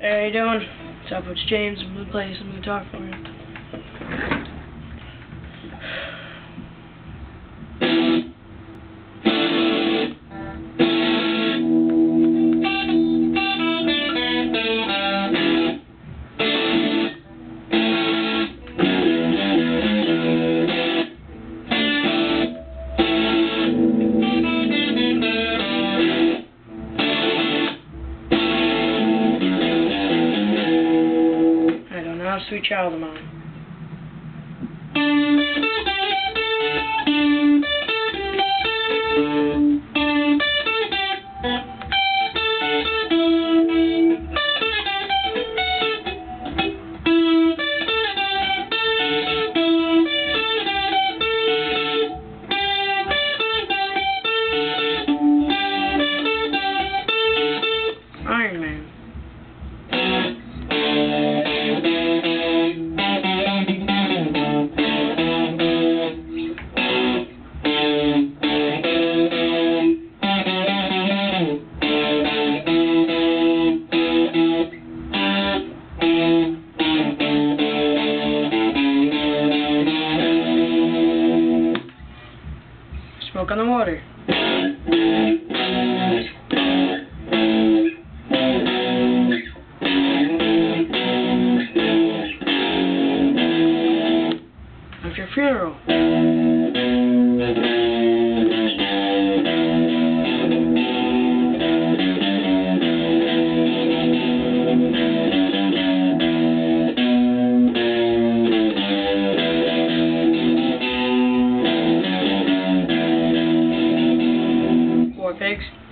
How you doing? What's up? It's James from Blue Place. I'm gonna talk for you. sweet child of mine. Smoke on the water. Of your funeral. pigs.